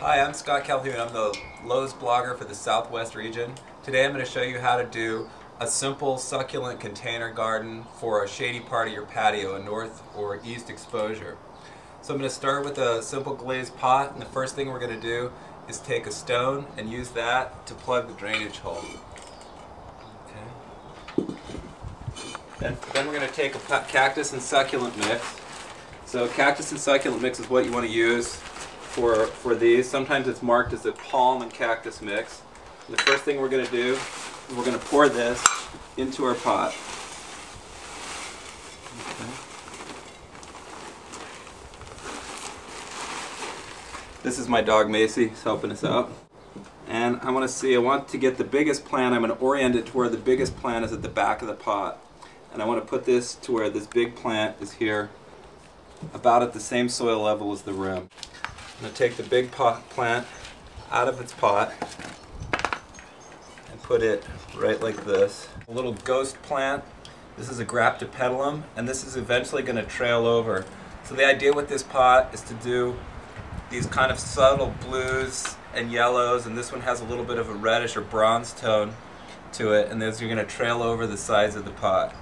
Hi, I'm Scott Calhoun. I'm the Lowe's blogger for the Southwest region. Today I'm going to show you how to do a simple succulent container garden for a shady part of your patio, a north or east exposure. So I'm going to start with a simple glazed pot and the first thing we're going to do is take a stone and use that to plug the drainage hole. Okay. Then, then we're going to take a cactus and succulent mix. So cactus and succulent mix is what you want to use for, for these. Sometimes it's marked as a palm and cactus mix. And the first thing we're going to do we're going to pour this into our pot. This is my dog Macy, he's helping us out. And I want to see, I want to get the biggest plant, I'm going to orient it to where the biggest plant is at the back of the pot. And I want to put this to where this big plant is here, about at the same soil level as the rim. I'm going to take the big pot plant out of its pot and put it right like this. A little ghost plant. This is a Graptopetalum and this is eventually going to trail over. So the idea with this pot is to do these kind of subtle blues and yellows and this one has a little bit of a reddish or bronze tone to it and those are going to trail over the sides of the pot.